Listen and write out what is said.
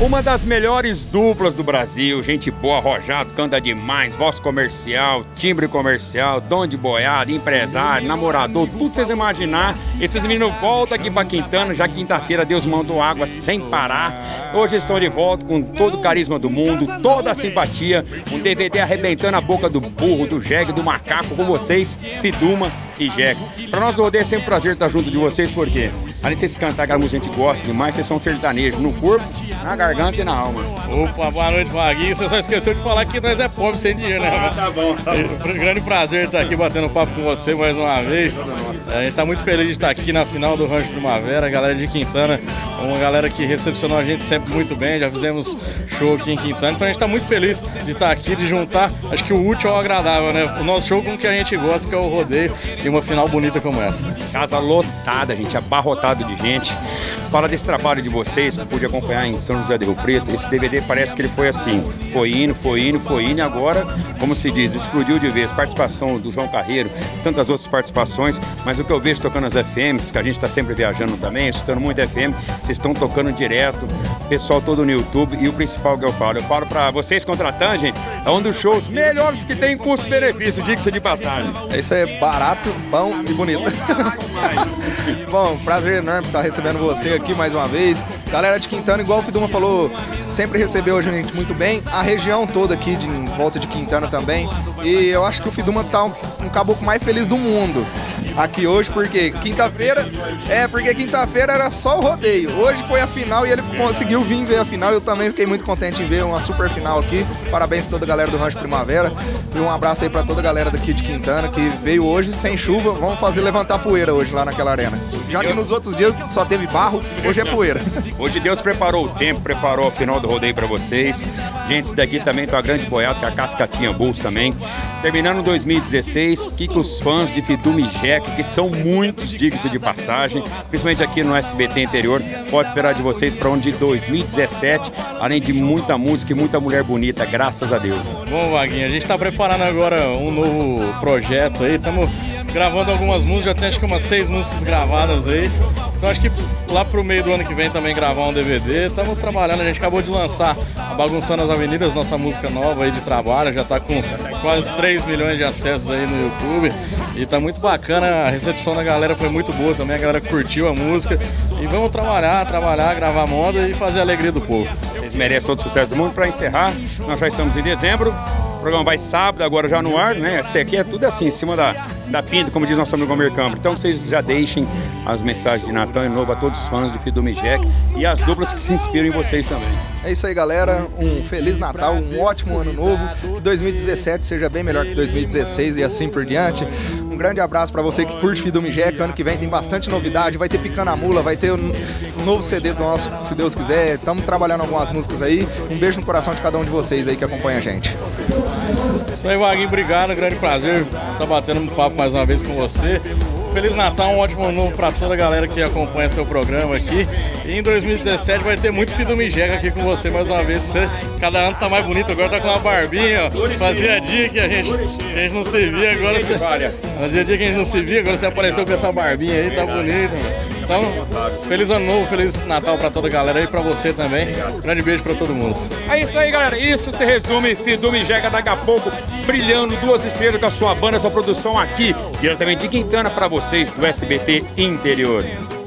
Uma das melhores duplas do Brasil, gente boa, arrojado, canta demais, voz comercial, timbre comercial, dom de boiada, empresário, namorador, tudo vocês imaginar. Esses meninos voltam aqui pra Quintana, já quinta-feira Deus mandou água sem parar. Hoje estão de volta com todo o carisma do mundo, toda a simpatia, um DVD arrebentando a boca do burro, do jegue, do macaco com vocês, Fiduma e Jegue. Pra nós, rodeio é sempre um prazer estar junto de vocês, porque além de vocês cantar aquela música que a gente gosta demais, vocês são sertanejos no corpo, na garganta e na alma. Opa, boa noite, Vaguinho. Você só esqueceu de falar que nós é pobre sem dinheiro, né? Ah, tá bom, tá bom. Grande prazer estar aqui batendo papo com você mais uma vez. A gente está muito feliz de estar aqui na final do Rancho Primavera, a galera de Quintana, uma galera que recepcionou a gente sempre muito bem. Já fizemos show aqui em Quintana, então a gente está muito feliz de estar aqui, de juntar, acho que o útil ao agradável, né? O nosso show com o que a gente gosta, que é o rodeio, e uma final bonita como essa. Casa lotada, gente, abarrotado de gente. Fala desse trabalho de vocês que eu pude acompanhar em São José do Rio Preto. Esse DVD parece que ele foi assim: foi indo, foi indo, foi indo, e agora, como se diz, explodiu de vez. Participação do João Carreiro, tantas outras participações, mas o que eu vejo tocando as FMs, que a gente está sempre viajando também, escutando muito FM, vocês estão tocando direto, pessoal todo no YouTube, e o principal que eu falo, eu falo para vocês contratantes, gente, é um dos shows melhores que tem custo-benefício, diga-se de passagem. Isso é barato, bom e bonito. Bom, prazer enorme estar recebendo você aqui mais uma vez. Galera de Quintana, igual o Fiduma falou, sempre recebeu a gente muito bem. A região toda aqui de, em volta de Quintana também. E eu acho que o Fiduma tá um, um caboclo mais feliz do mundo aqui hoje, porque quinta-feira, é, porque quinta-feira era só o rodeio. Hoje foi a final e ele conseguiu vir ver a final. Eu também fiquei muito contente em ver uma super final aqui. Parabéns a toda a galera do Rancho Primavera. E um abraço aí para toda a galera daqui de Quintana que veio hoje sem chuva. Vamos fazer levantar poeira hoje lá naquela arena. Já que nos outros dias só teve barro, hoje é poeira. Hoje Deus preparou o tempo, preparou a final do rodeio para vocês. Gente, isso daqui também uma grande boiada, que é a Cascatinha Bulls também. Terminando 2016, que com os fãs de Fidumi Jack, que são muitos, diga-se de passagem, principalmente aqui no SBT interior, pode esperar de vocês para onde de 2017, além de muita música e muita mulher bonita, graças a Deus. Bom, Vaguinho, a gente está preparando agora um novo projeto aí, estamos gravando algumas músicas, já tem acho que umas seis músicas gravadas aí. Então acho que lá pro meio do ano que vem também gravar um DVD. Estamos trabalhando, a gente acabou de lançar a Bagunçando as Avenidas, nossa música nova aí de trabalho, já está com quase 3 milhões de acessos aí no YouTube. E tá muito bacana, a recepção da galera foi muito boa também, a galera curtiu a música. E vamos trabalhar, trabalhar, gravar moda e fazer a alegria do povo. Vocês merecem todo o sucesso do mundo. Para encerrar, nós já estamos em dezembro. O programa vai sábado, agora já no ar, né? Esse aqui é tudo assim, em cima da, da pinta, como diz nosso amigo Almir Câmara. Então vocês já deixem as mensagens de Natal e novo a todos os fãs de Fidume Jack e as duplas que se inspiram em vocês também. É isso aí, galera. Um Feliz Natal, um ótimo ano novo. Que 2017 seja bem melhor que 2016 e assim por diante. Um grande abraço para você que curte Fidume Jack. Ano que vem tem bastante novidade. Vai ter Picana Mula, vai ter um novo CD do nosso, se Deus quiser. Estamos trabalhando algumas músicas aí. Um beijo no coração de cada um de vocês aí que acompanha a gente. Isso aí, Vaguinho, obrigado, grande prazer estar batendo um papo mais uma vez com você. Feliz Natal, um ótimo ano novo para toda a galera que acompanha seu programa aqui. E em 2017 vai ter muito Fido Mijega aqui com você mais uma vez. Você, cada ano tá mais bonito, agora tá com uma barbinha, ó. Fazia dia que a gente, a gente não se via, agora você. Fazia dia que a gente não se via, agora você apareceu com essa barbinha aí, tá bonito. Mano. Então, feliz ano novo, feliz Natal para toda a galera e para você também. Grande beijo para todo mundo. É isso aí, galera. Isso se resume Fidu Mijega daqui a pouco, brilhando duas estrelas com a sua banda, sua produção aqui, diretamente de Quintana para vocês do SBT Interior.